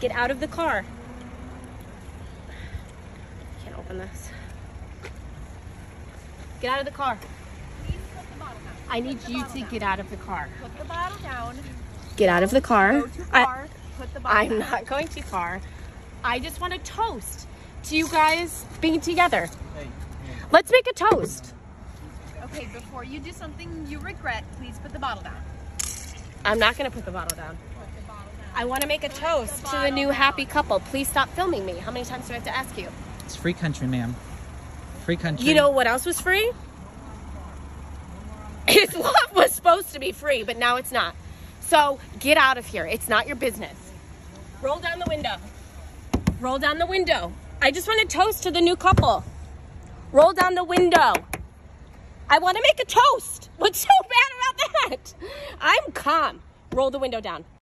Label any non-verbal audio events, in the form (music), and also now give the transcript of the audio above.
Get out of the car. Can't open this. Get out of the car. The. I need you to get out of the car. Put the bottle down. Get out of the car. I- far. put the bottle I'm not going too far. I just want to toast to you guys being together. Let's make a toast. Okay, before you do something you regret, please put the bottle down. I'm not going to put the bottle down. Put the bottle down. I want to make a toast to the new happy couple. Please stop filming me. How many times do I have to ask you? It's free country, ma'am. Free country. You know what else was free? (laughs) His love was supposed to be free, but now it's not. So get out of here. It's not your business. Roll down the window. Roll down the window. I just want to toast to the new couple. Roll down the window. I want to make a toast. What's so (laughs) bad about that? I'm calm. Roll the window down.